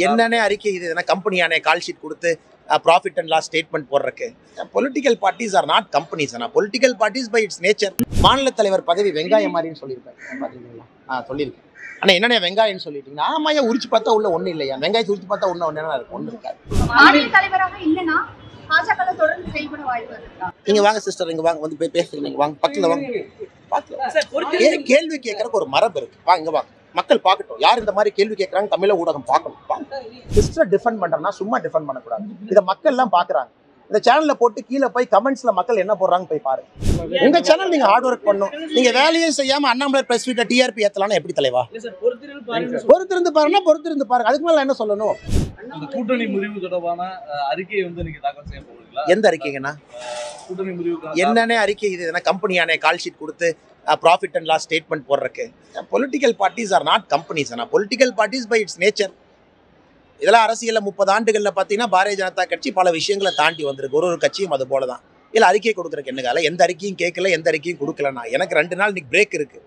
என்னன்னே அறிக்கை இது? என்ன கம்பெனியானே கால் ஷீட் கொடுத்து profit and loss statement போடுறக்கு political parties are not companies ஆனால் political parties by its nature மாநில தலைவர் பதவி வெங்காயம் மாதிரின்னு பார்த்தீங்களா ஆ சொல்லியிருக்கேன் ஆனால் என்னண்ணே வெங்காயம்னு சொல்லிட்டீங்கன்னா ஆமாயா உரிச்சு பார்த்தா உள்ள ஒன்றும் இல்லையா? வெங்காயத்தை உரிச்சு பார்த்தா ஒன்றும் ஒன்று இருக்கும் ஒன்றும் இருக்காது. மாநில தலைவராக இல்லைன்னா பாஜக தொடர்ந்து செயல்பட வாய்ப்பு இருக்கா? நீங்கள் வாங்க சிஸ்டர் இங்கே வாங்க வந்து போய் பேசுங்க. நீங்கள் வாங்க. பக்கத்தில் வாங்க. கேள்வி கேட்கறதுக்கு ஒரு மரபு இருக்கு. வாங்க இங்க வாங்க மக்கள் பார்க்கட்டும். யார் இந்த மாதிரி கேள்வி கேட்கறாங்க தமிழ ஊடகம் பார்க்கணும். சிஸ்டர் டிஃபெண்ட் பண்றேன்னா சும்மா டிஃபெண்ட் பண்ணக்கூடாது. இதை மக்கள் எல்லாம் பாக்குறாங்க இந்த சேனல்ல போட்டு கீழே போய் கமெண்ட்ஸ்ல மக்கள் என்ன போடுறாங்க போய் பாருங்க உங்க சேனல் நீங்க ஹார்ட் ஒர்க் பண்ணும். நீங்க வேலையே செய்யாம அண்ணாமலை பிரஸ் வீட்டை டிஆர்பி ஏத்தலாம் எப்படி தலைவா? பொறுத்திருந்து பாருங்க பொறுத்திருந்து பாருங்க. அதுக்கு மேல என்ன சொல்லணும்? கூட்டணி முறிவு தொடர்பான அறிக்கையை வந்து நீங்க தாக்கல் செய்ய போறீங்களா? எந்த அறிக்கைங்கண்ணா? என்னன்னே அறிக்கை இது. என்ன கம்பெனியானே கால் ஷீட் கொடுத்து profit and loss statement போடுறக்கு political parties are not companies ஆனால் political parties by its nature இதெல்லாம் அரசியலில் முப்பது ஆண்டுகளில் பார்த்தீங்கன்னா பாரதிய ஜனதா கட்சி பல விஷயங்களை தாண்டி வந்திருக்கு. ஒரு ஒரு கட்சியும் அது போல தான் இல்லை அறிக்கை கொடுக்குறக்கு என்ன எந்த அறிக்கையும் கேட்கல எந்த அறிக்கையும் கொடுக்கலண்ணா எனக்கு ரெண்டு நாள் இன்னைக்கு பிரேக் இருக்குது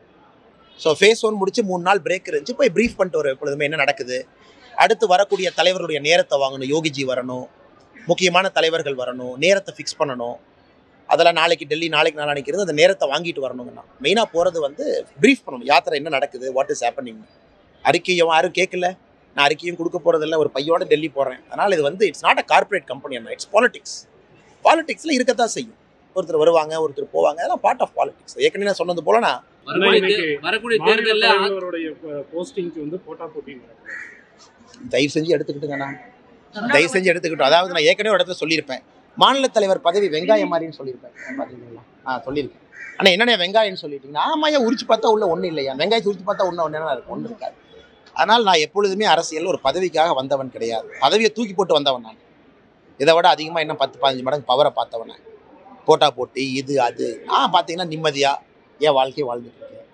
ஸோ ஃபேஸ் ஒன் முடிச்சு மூணு நாள் பிரேக் இருந்துச்சு. போய் ப்ரீஃப் பண்ணிட்டு வரும் எப்பொழுதுமே என்ன நடக்குது? அடுத்து வரக்கூடிய தலைவர்களுடைய நேரத்தை வாங்கணும். யோகிஜி வரணும். முக்கியமான தலைவர்கள் வரணும். நேரத்தை ஃபிக்ஸ் பண்ணணும். அதெல்லாம் நாளைக்கு டெல்லி நாளைக்கு நாளைக்கு இருந்து அந்த நேரத்தை வாங்கிட்டு வரணுங்கண்ணா. மெயினாக போகிறது வந்து ப்ரீஃப் பண்ணணும். யாத்திரை என்ன நடக்குது? வாட் இஸ் ஹேப்பனிங் அறிக்கையும் யாரும் கேட்கல. நான் அறிக்கையும் கொடுக்க போகிறதில்ல ஒரு பையோட டெல்லி போகிறேன் அதனால் இது வந்து it's not a corporate company Anna. It's politics பாலிடிக்ஸில் இருக்கத்தான் செய்யும். ஒருத்தர் வருவாங்க ஒருத்தர் போவாங்க. அதெல்லாம் பார்ட் ஆஃப் பாலிடிக்ஸ் ஏற்கனவே நான் சொன்னது போல நான் வரக்கூடிய தேர்தல்ல தயவு செஞ்சு எடுத்துக்கிட்டுங்கண்ணா. தயவு செஞ்சு எடுத்துக்கிட்டோம். அதாவது நான் ஏற்கனவே ஒரு இடத்துல சொல்லியிருப்பேன். மாநில தலைவர் பதவி வெங்காயம் மாதிரின்னு சொல்லியிருப்பேன் பார்த்தீங்களா ஆ சொல்லியிருக்கேன். ஆனால் என்னென்ன வெங்காயம்னு சொல்லிட்டீங்கன்னா ஆமாயா உரிச்சு பார்த்தா உள்ள ஒன்றும் இல்லையா? வெங்காயத்தை உரிச்சு பார்த்தா ஒன்று ஒன்று இருக்கும் ஒன்று இருக்காது. அதனால் நான் எப்பொழுதுமே அரசியலில் ஒரு பதவிக்காக வந்தவன் கிடையாது. பதவியை தூக்கி போட்டு வந்தவன் நான். இதை விட அதிகமாக இன்னும் பத்து பதினஞ்சு மடங்கு பவரை பார்த்தவன் போட்டா போட்டி இது அது. நான் பார்த்தீங்கன்னா நிம்மதியாக என் வாழ்க்கையை வாழ்ந்துட்டு இருக்கேன்.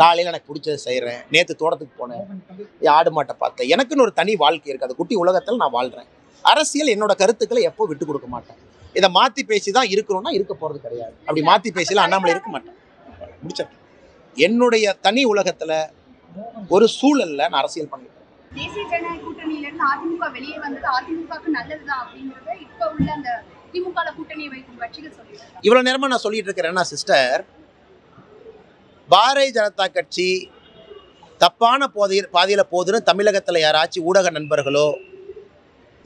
காலையில் எனக்கு பிடிச்சதை செய்கிறேன் நேற்று தோட்டத்துக்கு போனேன். ஆடு மாட்டை பார்த்தேன். எனக்குன்னு ஒரு தனி வாழ்க்கை இருக்குது அது குட்டி உலகத்தில் நான் வாழ்கிறேன் அரசியல் என்னோட கருத்துக்களை எப்போ விட்டு கொடுக்க மாட்டேன். இதை மாற்றி பேசி தான் இருக்கணும்னா இருக்க போகிறது கிடையாது. அப்படி மாற்றி பேசிலாம் அண்ணாமலை இருக்க மாட்டேன். முடிச்சிட்டேன் என்னுடைய தனி உலகத்தில் ஒரு சூழல்ல நான் அரசியல் பண்ணிட்டேன் தேசிய ஜனநாயக கூட்டணியில இருந்து அதிமுக வெளியே வந்தது அதிமுகவுக்கு நல்லதுதான் அப்படிங்கறத இப்ப உள்ள அந்த திமுக கூட்டணியை வைக்கும் கட்சிகள் சொல்லியிருக்காங்க. இவ்வளோ நேரமாக நான் சொல்லிட்டு இருக்கிறேன்னா சிஸ்டர். பாரதிய ஜனதா கட்சி தப்பான போதையில் பாதையில் போகுதுன்னு தமிழகத்தில் யாராச்சும் ஊடக நண்பர்களோ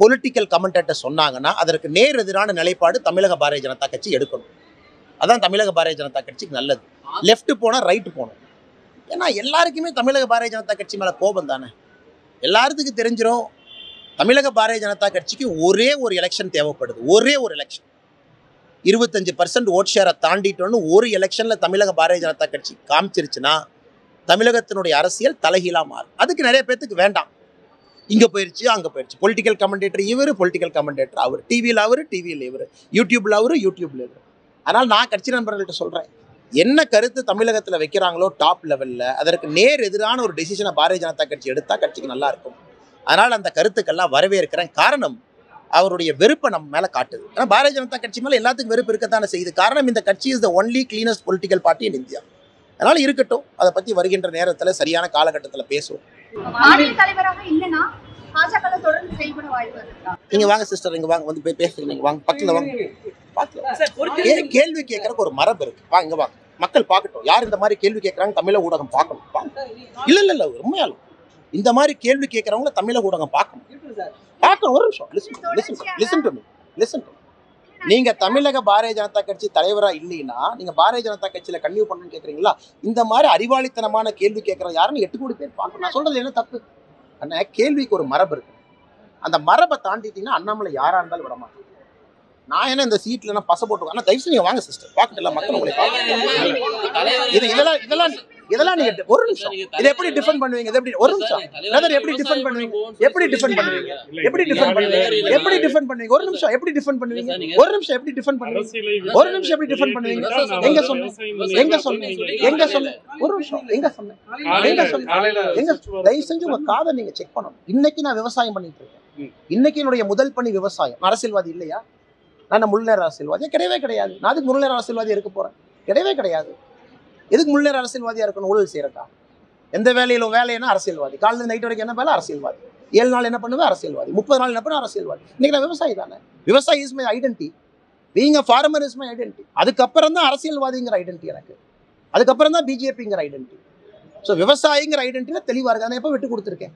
பொலிட்டிக்கல் கமெண்டேட்டர் சொன்னாங்கன்னா அதற்கு நேர் எதிரான நிலைப்பாடு தமிழக பாரதிய ஜனதா கட்சி எடுக்கணும். அதான் தமிழக பாரதிய ஜனதா கட்சிக்கு நல்லது. லெஃப்ட் போனால் ரைட்டு போகணும். ஏன்னா எல்லாருக்குமே தமிழக பாரதிய ஜனதா கட்சி மேலே கோபம் தானே? எல்லாத்துக்கும் தெரிஞ்சிடும் தமிழக பாரதிய ஜனதா கட்சிக்கு ஒரே ஒரு எலெக்ஷன் தேவைப்படுது. ஒரே ஒரு எலெக்ஷன் இருபத்தஞ்சு பர்சன்ட் ஓட் ஷேரை தாண்டிட்டோன்னு ஒரு எலெக்ஷனில் தமிழக பாரதிய ஜனதா கட்சி காமிச்சிருச்சுன்னா தமிழகத்தினுடைய அரசியல் தலைகீழாக மாறும். அதுக்கு நிறைய பேர்த்துக்கு வேண்டாம். இங்கே போயிடுச்சு அங்கே போயிடுச்சு பொலிட்டிக்கல் கமெண்டேட்டர் இவர் பொலிட்டிக்கல் கமெண்டேட்டர் அவர். டிவியில் அவர் டிவியில் இவர். யூடியூப்பில் அவர் யூடியூப்பில் இவர். அதனால் நான் கட்சி நண்பர்கள்ட்ட சொல்கிறேன் என்ன கருத்து தமிழகத்தில் வைக்கிறாங்களோ டாப் லெவலில் அதற்கு நேர் எதிரான ஒரு டெசிஷனை பாரதிய ஜனதா கட்சி எடுத்தால் கட்சிக்கு நல்லா இருக்கும். அதனால் அந்த கருத்துக்கெல்லாம் வரவேற்கிறேன். காரணம் அவருடைய வெறுப்பை நம்ம மேலே காட்டுது. ஏன்னா பாரதிய ஜனதா கட்சி மேலே எல்லாத்துக்கும் வெறுப்பு இருக்கத்தானே செய்யுது. காரணம் இந்த கட்சி is the only cleanest political party in India அதனால் இருக்கட்டும் அதை பற்றி வருகின்ற நேரத்தில் சரியான காலகட்டத்தில் பேசுவோம். மாநில தலைவராக இல்லைன்னா பாஜக தொடர்ந்து செயல்பட வாய்ப்பு இருக்கா? நீங்கள் வாங்க சிஸ்டர் இங்கே வாங்க வந்து போய் பேசுங்க. நீங்கள் வாங்க பக்கத்தில் வாங்க. பார்க்கலாம் சார் பொறுத்திருந்து கே- கேள்வி. கேட்கறதுக்கு ஒரு மரபு இருக்கு. வாங்க இங்க வாங்க மக்கள் பார்க்கட்டும். யார் இந்த மாதிரி கேள்வி கேட்கறாங்க தமிழக ஊடகம் பார்க்கணும். இல்ல இல்ல இல்ல. உண்மையாலும் இந்த மாதிரி கேள்வி கேட்கறவங்கள தமிழக ஊடகம் பார்க்கணும். பார்க்கணும். ஒரு நிமிஷம். Listen listen listen to me listen to நீங்க தமிழக பாரதிய ஜனதா கட்சி தலைவரா இல்லைன்னா நீங்க பாரதிய ஜனதா கட்சியில கன்னியூ பண்ணணும்னு கேக்குறீங்களா? இந்த மாதிரி அறிவாளித்தனமான கேள்வி கேட்கற யாருன்னு எட்டு கோடி பேர் பார்க்கணும். நான் சொல்றது என்ன தப்பு? அண்ணா கேள்விக்கு ஒரு மரபு இருக்கு. அந்த மரபை தாண்டிட்டீங்கன்னா அண்ணாமலை யாரா இருந்தாலும் விட மாட்டேன் நான் என்ன இந்த சீட்ல நான் பச போட்டு ஆனா தயவு செஞ்சு நீங்க வாங்க சிஸ்டர் பார்க்கட்டு எல்லாம் மக்கள் உங்களை இதெல்லாம் இதெல்லாம் இதெல்லாம் நீங்க ஒரு நிமிஷம். இதை எப்படி டிஃபெண்ட் பண்ணுவீங்க? இது எப்படி ஒரு நிமிஷம். Brother, எப்படி defend பண்ணுவீங்க? எப்படி defend பண்ணுவீங்க? எப்படி டிஃபெண்ட் பண்ணுவீங்க? எப்படி டிஃபெண்ட் பண்ணுவீங்க? ஒரு நிமிஷம் எப்படி டிஃபெண்ட் பண்ணுவீங்க? ஒரு நிமிஷம் எப்படி டிஃபெண்ட் பண்ணுவீங்க? ஒரு நிமிஷம் எப்படி defend பண்ணுவீங்க? எங்க சொன்னீங்க? எங்க சொன்னீங்க எங்க சொன்னேன்? ஒரு நிமிஷம் எங்க சொன்னேன்? எங்க சொன்னேன்? காலையில எங்க தயவு செஞ்சு உங்க காதை நீங்க செக் பண்ணணும். இன்னைக்கு நான் விவசாயம் பண்ணிட்டு இருக்கேன். இன்னைக்கு என்னுடைய முதல் பணி விவசாயம். அரசியல்வாதி இல்லையா? நான் முழுநேர அரசியல்வாதியா? கிடையவே கிடையாது. நான் அதுக்கு முழுநேர அரசியல்வாதியா இருக்க போறேன். கிடையவே கிடையாது. எதுக்கு முழுநேர அரசியல்வாதியாக இருக்கணும் ஊழல் செய்கிறக்கா எந்த வேலையிலும் வேலைன்னா அரசியல்வாதி. காலையில் நைட் வரைக்கும் என்ன வேலை? அரசியல்வாதி. ஏழு நாள் என்ன பண்ணுவேன் அரசியல்வாதி. முப்பது நாள் என்ன பண்ணுவேன் அரசியல்வாதி. இன்னைக்கு நான் விவசாயி தானே. விவசாயி is my identity being a farmer is my identity அதுக்கப்புறம் தான் அரசியல்வாதிங்கிற ஐடென்டி எனக்கு. அதுக்கப்புறம் தான் பிஜேபிங்கிற ஐடென்டி ஸோ விவசாயிங்கிற ஐடென்டியில் தெளிவாக இருக்குது அதை எப்போ விட்டு கொடுத்துருக்கேன்?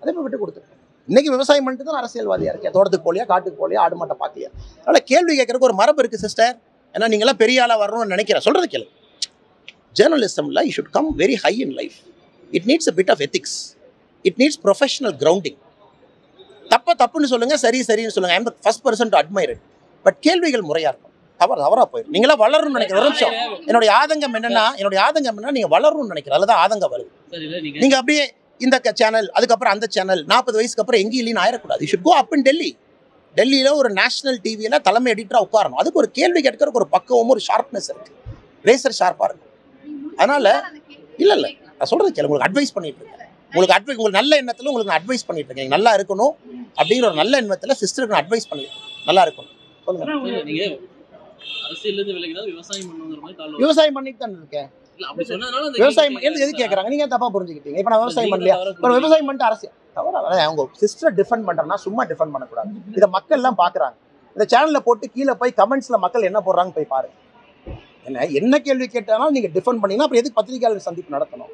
அதை எப்போ விட்டு கொடுத்துருக்கேன்? இன்னைக்கு விவசாயம் பண்ணிட்டு தான் அரசியல்வாதியாக இருக்கேன். தோட்டத்துக்கு போலியா காட்டுக்கு போலியா ஆடு மாட்டை பார்க்கலையா அதனால் கேள்வி கேட்கறதுக்கு ஒரு மரபு இருக்குது சிஸ்டர் ஏன்னா நீங்களாம் பெரிய ஆளாக வரணும்னு நினைக்கிறேன். சொல்கிறது கேளு. ஜேர்னலிசமில் you should come very high in life it needs a bit of ethics it needs professional grounding தப்ப தப்புன்னு சொல்லுங்க சரி சரின்னு சொல்லுங்க. I'm the first person to admire it but கேள்விகள் முறையா இருக்கும். தவறு தவறா போயிடும் நீங்களா வளரணும்னு நினைக்கிற ஒரு நிமிஷம். என்னுடைய ஆதங்கம் என்னன்னா என்னுடைய ஆதங்கம் என்னன்னா நீங்க வளரணும்னு நினைக்கிற அதுதான் ஆதங்கம் வருது. நீங்க அப்படியே இந்த சேனல் அதுக்கப்புறம் அந்த சேனல் நாற்பது வயசுக்கு அப்புறம் எங்கேயும் இல்லைன்னு ஆயிடக்கூடாது you should go up in Delhi டெல்லியில் ஒரு நேஷனல் டிவியில் தலைமை எடிட்டராக உட்காரணும். அதுக்கு ஒரு கேள்வி கேட்கறதுக்கு ஒரு பக்குவமும் ஒரு ஷார்ப்னஸ் இருக்கு. ரேசர் ஷார்ப்பாக இருக்கும். அதனால இல்ல, இல்ல. நான் சொல்றது கேளு. உங்களுக்கு அட்வைஸ் பண்ணிட்டு இருக்கேன். உங்களுக்கு அட்வைஸ் உங்களுக்கு நல்ல எண்ணத்தில் உங்களுக்கு நான் அட்வைஸ் பண்ணிட்டு இருக்கேன். நல்லா இருக்கணும் அப்படிங்கிற ஒரு நல்ல எண்ணத்தில் சிஸ்டருக்கு நான் அட்வைஸ் பண்ணிட்டு. நல்லா இருக்கணும். சொல்லுங்க. விவசாயம் பண்ணுங்கிற மாதிரி கால் விவசாயம் பண்ணிட்டு தான் இருக்கேன். இல்ல அப்படி சொன்னதுனால அந்த விவசாயம் எது கேட்குறாங்க? நீங்க தப்பா புரிஞ்சுக்கிட்டீங்க? இப்போ நான் விவசாயம் பண்ணலையா? இப்போ. விவசாயம் பண்ணிட்டு அரசியல். அவங்க சிஸ்டர் டிஃபெண்ட் பண்றேன்னா சும்மா டிஃபெண்ட் பண்ணக்கூடாது. இதை மக்கள் எல்லாம் பாக்குறாங்க இந்த சேனல்ல போட்டு கீழே போய் கமெண்ட்ஸ்ல மக்கள் என்ன போடுறாங்க போய் பாருங்க. என்ன என்ன கேள்வி கேட்டாலும் நீங்க டிஃபெண்ட் பண்ணீங்கன்னா அப்புறம் எதுக்கு பத்திரிகையாளர் சந்திப்பு நடத்தணும்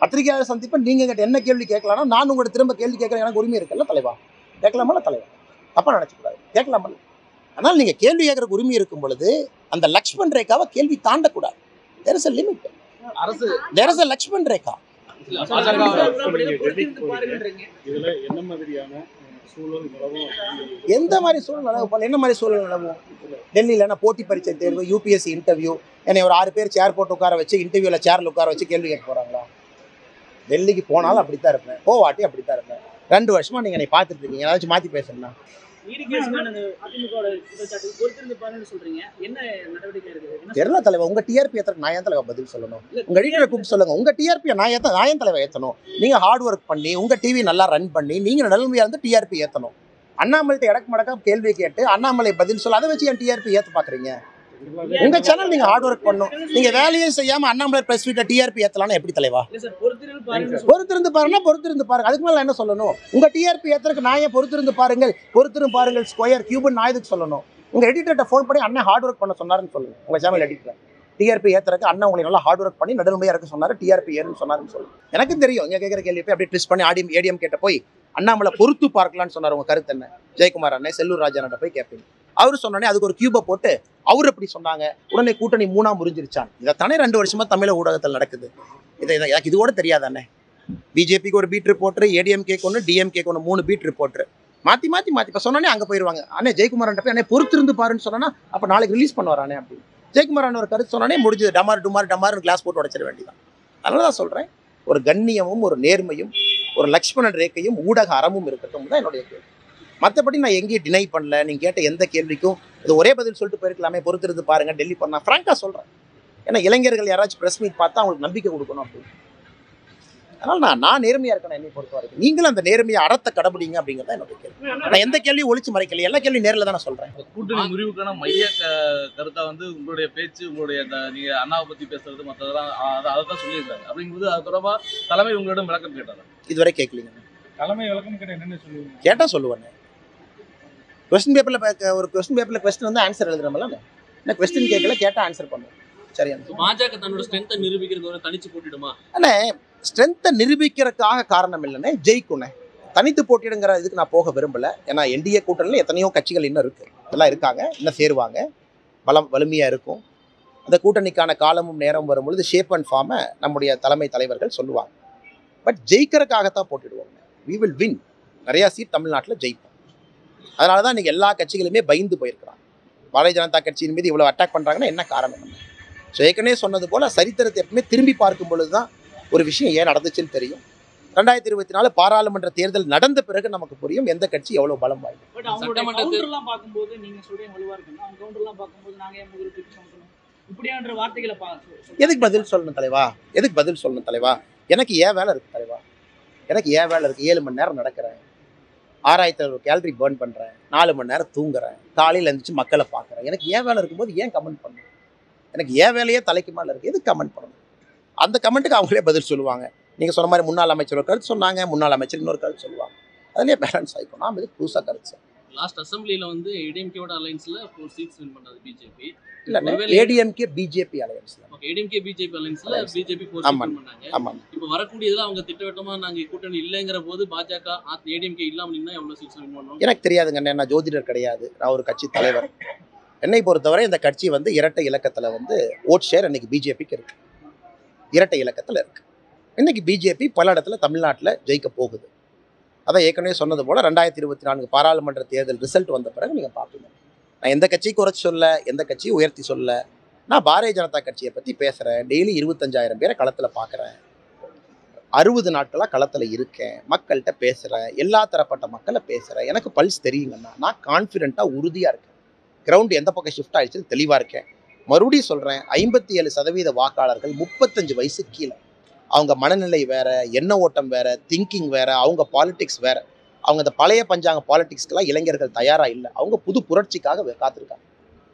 பத்திரிகையாளர் சந்திப்பு நீங்க கிட்ட என்ன கேள்வி கேட்கலாம்னா நான் உங்கள்ட்ட திரும்ப கேள்வி கேட்கற எனக்கு உரிமை இருக்குல்ல தலைவா கேட்கலாமல்ல தலைவா தப்பா நினைச்சக்கூடாது கேட்கலாமல்ல அதனால நீங்க கேள்வி கேட்கறதுக்கு உரிமை இருக்கும் பொழுது அந்த லக்ஷ்மண் ரேகாவை கேள்வி தாண்டக்கூடாது தேர் இஸ் a லிமிட் அரசு there is a Lakshman Rekha என்ன மாதிரியான எந்த மாதிரி சூழல் நிலவு போல என்ன மாதிரி சூழல் நிலவும்? டெல்லியில் என்ன போட்டி பரீட்சை தேர்வு யூபிஎஸ்சி இன்டர்வியூ என்னை ஒரு ஆறு பேர் சேர் போட்டு உட்கார வச்சு இன்டர்வியூவில் சேரில் உட்கார வச்சு கேள்வி கேட்க போகிறாங்களா டெல்லிக்கு போனாலும் அப்படித்தான் இருப்பேன். போவாட்டி அப்படித்தான் இருப்பேன். ரெண்டு வருஷமா நீங்கள் என்னை பார்த்துட்டு இருக்கீங்க. ஏதாச்சும் மாற்றி பேசுறேன்னா? தெரியல தலைவர் டிஆர்பி ஏற்றுறதுக்கு நான் ஏன் தலைவர் பதில் சொல்லணும்? உங்கள் எடிட்டரை கூப்பிட்டு சொல்லுங்க. உங்கள் டிஆர்பி நான் ஏற்ற நான் ஏன் தலைவர் ஹார்ட் ஒர்க் பண்ணி உங்கள் டிவி நல்லா ரன் பண்ணி நீங்கள் நிலைமையாக இருந்து டிஆர்பி ஏற்றணும் அண்ணாமலைட்ட இடக்கு கேள்வி கேட்டு அண்ணாமலை பதில் சொல்ல. அதை வச்சு என் டிஆர்பி ஏற்ற பார்க்குறீங்க உங்க சேனல் நீங்க ஹார்ட் ஒர்க் பண்ணும் நீங்க வேலையே செய்யாம அண்ணாமலை பிரஸ் வீட்டை டிஆர்பி ஏத்தலாம்னு எப்படி தலைவா? பொறுத்திருந்து பாருங்க பொறுத்திருந்து பாருங்க. அதுக்கு மேல என்ன சொல்லணும்? உங்க டிஆர்பி ஏத்தறதுக்கு நான் ஏன் பொறுத்திருந்து பாருங்கள்? பொறுத்திருந்து பாருங்கள் ஸ்கொயர் கியூபன் நான் எதுக்கு சொல்லணும்? உங்க எடிட்டர்கிட்ட ஃபோன் பண்ணி அண்ணன் ஹார்ட் ஒர்க் பண்ண சொன்னாருன்னு சொல்லுங்க. உங்க சேனல் எடிட்டர் டிஆர்பி ஏத்துறதுக்கு அண்ணன் உங்களை நல்லா ஹார்ட் ஒர்க் பண்ணி நடுநிலையா இருக்க சொன்னாரு டிஆர்பி ஏறுன்னு சொன்னாருன்னு சொல்லுங்க. எனக்கும் தெரியும். இங்க கேட்குற கேள்வி போய் அப்படியே ட்விஸ்ட் பண்ணி ஆடியம் ஏடிஎம் கேட்ட போய் அண்ணாமலை பொறுத்து பார்க்கலாம்னு சொன்னார். உங்க கருத்து என்ன? ஜெயக்குமார் அண்ணன் செல்லூர் ராஜாண்ட போய் கேட்பீங்க அவர் சொன்னோடனே அதுக்கு ஒரு கியூபை போட்டு அவர் எப்படி சொன்னாங்க? உடனே கூட்டணி மூணா முறிஞ்சிருச்சான். இதைத்தானே ரெண்டு வருஷமா தமிழக ஊடகத்தில் நடக்குது. இதை எனக்கு இது கூட தெரியாதானே? பிஜேபிக்கு ஒரு பீட் ரிப்போர்ட்ரு ஏடிஎம்கேக்கு ஒன்று டிஎம்கேக்கு ஒன்று மூணு பீட் ரிப்போர்ட்ரு மாற்றி மாற்றி மாற்றி இப்போ சொன்னோன்னே அங்கே போயிடுவாங்க அண்ணே ஜெயக்குமார் போய் அண்ணே பொறுத்திருந்து பாருன்னு சொன்னா அப்போ நாளைக்கு ரிலீஸ் பண்ணுவாரானே? அப்படின்னு ஜெயக்குமார் ஒரு கருத்து சொன்னோன்னே முடிஞ்சது. டமார் டுமார் டமார்னு கிளாஸ் போட்டு உடச்சிட வேண்டியதான் அதனால தான் சொல்கிறேன் ஒரு கண்ணியமும் ஒரு நேர்மையும் ஒரு லக்ஷ்மணன் ரேக்கையும் ஊடக அறமும் இருக்கட்டும் தான் என்னுடைய கேள்வி. மற்றபடி நான் எங்கேயும் டினை பண்ணல. நீங்கள் கேட்ட எந்த கேள்விக்கும் இது ஒரே பதில் சொல்லிட்டு போயிருக்கலாமே பொறுத்திருந்து பாருங்க டெல்லி பண்ணா. ஃப்ராங்காக சொல்கிறேன் ஏன்னா இளைஞர்கள் யாராச்சும் ப்ரெஸ் மீட் பார்த்தா அவங்களுக்கு நம்பிக்கை கொடுக்கணும் அப்படின்னு. அதனால் நான் நான் நேர்மையாக இருக்கணும் என்னை பொறுத்த வரைக்கும். நீங்களும் அந்த நேர்மையை அறத்தை கடைபிடிங்க அப்படிங்கிறது தான் என்னுடைய கேள்வி. நான் எந்த கேள்வியும் ஒழிச்சு மறைக்கல எல்லா கேள்வியும் நேரில் தான் நான் சொல்கிறேன் கூட்டணி முறிவுக்கான மைய க- கருத்தா வந்து உங்களுடைய பேச்சு உங்களுடைய இந்த நீங்க அண்ணாவை பத்தி பேசுறது மற்றதெல்லாம் அதை தான் சொல்லியிருந்தாங்க அப்படிங்கும்போது அது தொடர்பா தலைமை உங்களிடம் விளக்கம் கேட்டாங்க இதுவரை கேட்கலீங்க தலைமை விளக்கம் கிட்ட என்னென்ன சொல்லுவீங்க? கேட்டால் சொல்லுவேன். கொஸ்டின் பேப்பரில் ஒரு கொஸ்டின் பேப்பரில் கொஸ்டின் வந்து ஆன்சர் எழுதுறோம்ல என்ன கொஸ்டின் கேட்கல கேட்டால் ஆன்சர் பண்ணுவேன் சரியா? பாஜக தன்னோட ஸ்ட்ரென்த்தை நிரூபிக்கிறது தனிச்சு போட்டிடுமா? அண்ணே ஸ்ட்ரென்த்தை நிரூபிக்கிறதுக்காக காரணம் இல்லைண்ணே ஜெயிக்குண்ணே தனித்து போட்டிடுங்கிற இதுக்கு நான் போக விரும்பல. ஏன்னா என்டிஏ கூட்டணியில் எத்தனையோ கட்சிகள் இன்னும் இருக்கு. எல்லாம் இருக்காங்க இன்னும் சேருவாங்க. பலம் வலிமையாக இருக்கும். அந்த கூட்டணிக்கான காலமும் நேரம் வரும்பொழுது ஷேப் அண்ட் ஃபார்மை நம்முடைய தலைமை தலைவர்கள் சொல்லுவாங்க. பட் ஜெயிக்கிறதுக்காகத்தான் போட்டிடுவோம் வி வில் வின் நிறையா சீட் தமிழ்நாட்டில் ஜெயிப்போம். அதனால தான் இன்றைக்கி எல்லா கட்சிகளுமே பயந்து போயிருக்கிறாங்க. பாரதிய ஜனதா கட்சியின் மீது இவ்வளோ அட்டாக் பண்ணுறாங்கன்னா என்ன காரணம்? ஸோ ஏற்கனவே சொன்னது போல் சரித்திரத்தை எப்பவுமே திரும்பி பார்க்கும் பொழுது தான் ஒரு விஷயம் ஏன் நடந்துச்சுன்னு தெரியும். ரெண்டாயிரத்தி இருபத்தி நாலு பாராளுமன்ற தேர்தல் நடந்த பிறகு நமக்கு புரியும் எந்த கட்சி எவ்வளவு பலம் வாய்ந்தது. எதுக்கு பதில் சொல்லணும் தலைவா? எதுக்கு பதில் சொல்லணும் தலைவா? எனக்கு ஏன் வேலை இருக்கு தலைவா? எனக்கு ஏன் வேலை இருக்கு? ஏழு மணி நேரம் நடக்கிறேன். ஆறாயிரத்தி ஐநூறு கேலரி பேர்ன் பண்ணுறேன் நாலு மணி நேரம் தூங்குறேன். காலையில் எழுந்திரிச்சு மக்களை பார்க்குறேன். எனக்கு ஏன் வேலை இருக்கும்போது ஏன் கமெண்ட் பண்ணணும்? எனக்கு ஏன் வேலையே தலைக்கு மேலே இருக்குது எது கமெண்ட் பண்ணணும்? அந்த கமெண்ட்டுக்கு அவங்களே பதில் சொல்லுவாங்க. நீங்கள் சொன்ன மாதிரி முன்னாள் அமைச்சர் ஒரு கருத்து சொன்னாங்க. முன்னாள் அமைச்சர் இன்னொரு கருத்து சொல்லுவாங்க. அதுலேயே பேலன்ஸ் ஆகிக்கும் நாம் இது புதுசாக கருத்து லாஸ்ட் அசம்பிளில வந்து ஏடிஎம்கேவோட அலைன்ஸ்ல ஃபோர் சீட்ஸ் வின் பண்ணது பிஜேபி இல்லை ADMK BJP alliance okay ADMK BJP Alliance. BJP four win பண்ணாங்க. ஆமாம். இப்போ வரக்கூடியதுல அவங்க திட்டவட்டமா நாங்க கூட்டணி இல்லைங்கிற போது பாஜக ஏடிஎம்கே இல்லாம நின்னா எவ்வளவு சீட்ஸ் வின் பண்ணுவோம்? எனக்கு தெரியாதுங்க அண்ணே, நான் ஜோதிடர் கிடையாது. நான் ஒரு கட்சி தலைவர். என்னை பொறுத்தவரை இந்த கட்சி வந்து இரட்டை இலக்கத்தில் வந்து ஓட் ஷேர் இன்னைக்கு பிஜேபிக்கு இருக்கு. இரட்டை இலக்கத்தில் இருக்கு. இன்னைக்கு பிஜேபி பல இடத்துல தமிழ்நாட்டில் ஜெயிக்க போகுது. அதான் ஏற்கனவே சொன்னது போல் ரெண்டாயிரத்தி இருபத்தி நான்கு பாராளுமன்ற தேர்தல் ரிசல்ட் வந்த பிறகு நீங்கள் பார்ப்பீங்க. நான் எந்த கட்சியை குறைச்சி சொல்ல எந்த கட்சியை உயர்த்தி சொல்ல நான் பாரதிய ஜனதா கட்சியை பற்றி பேசுகிறேன் டெய்லி இருபத்தஞ்சாயிரம் பேரை களத்தில் பார்க்குறேன் அறுபது நாட்களாக களத்தில் இருக்கேன். மக்கள்கிட்ட பேசுகிறேன் எல்லா தரப்பட்ட மக்களை பேசுகிறேன் எனக்கு பல்ஸ் தெரியுங்கண்ணா நான் கான்ஃபிடென்ட்டாக உறுதியாக இருக்கேன். கிரவுண்ட் எந்த பக்கம் ஷிஃப்ட் ஆயிடுச்சுன்னு தெளிவாக இருக்கேன். மறுபடியும் சொல்கிறேன் ஐம்பத்தி ஏழு சதவீத வாக்காளர்கள் முப்பத்தஞ்சு வயசு கீழே. அவங்க மனநிலை வேற எண்ண ஓட்டம் வேற திங்கிங் வேற அவங்க பாலிடிக்ஸ் வேற. அவங்க இந்த பழைய பஞ்சாங்க பாலிடிக்ஸ்க்கெல்லாம் இளைஞர்கள் தயாராக இல்லை. அவங்க புது புரட்சிக்காக காத்திருக்காங்க.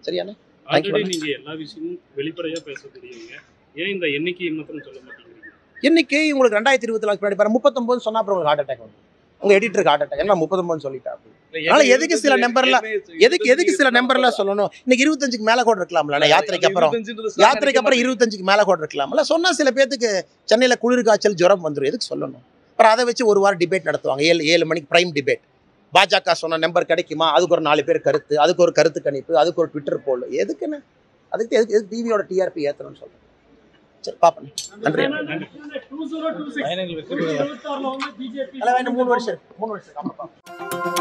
சரியாண்ணே? Thank you, already madam. நீங்க எல்லா விஷயமும் வெளிப்படையா பேச தெரியுங்க ஏன் இந்த எண்ணிக்கையை மாத்திரம் சொல்ல மாட்டேங்கிறீங்க? இன்னைக்கு உங்களுக்கு ரெண்டாயிரத்தி இருபத்தி நாலு பின்னாடி பாருங்க முப்பத்தொம்பது சொன்னா அப்புறம் உங்களுக்கு ஹார்ட் அட்டாக் வந்து உங்க எடிட்டருக்கு ஹார்ட் அட்டாக் என்ன முப்பத்தொம்பது சொல்லிட்டா? அப்படி அதனால எதுக்கு சில நம்பர்ல- எதுக்கு எதுக்கு சில நம்பர்லாம் சொல்லணும்? இன்னைக்கு இருபத்தஞ்சுக்கு மேல கூட இருக்கலாம்ல யாத்திரைக்கு அப்புறம். யாத்திரைக்கு அப்புறம் இருபத்தஞ்சுக்கு மேல கூட இருக்கலாம்ல. சொன்னா சில பேத்துக்கு சென்னையில குளிர் காய்ச்சல் ஜுரம் வந்துடும் எதுக்கு சொல்லணும்? அப்புறம் அதை வச்சு ஒரு வாரம் டிபேட் நடத்துவாங்க. ஏழு ஏழு மணிக்கு பிரைம் டிபேட் பாஜக சொன்ன நம்பர் கிடைக்குமா? அதுக்கு ஒரு நாலு பேர் கருத்து அதுக்கு ஒரு கருத்து கணிப்பு அதுக்கு ஒரு ட்விட்டர் போல் எதுக்குன்னு அதுக்கு எதுக்கு எதுக்கு டிவியோட டிஆர்பி ஏற்றணும்னு சொல்றேன். சரி பாப்பேன் நன்றி. மூணு வருஷம். மூணு வருஷம்.